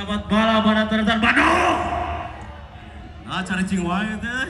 Selamat malam para teretan Bandung. Nah, cari cing wae teh.